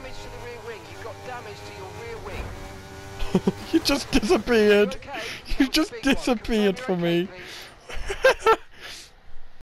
damage to the rear wing. You've got damage to your rear wing. you just disappeared. Okay. You just disappeared for okay, me. please.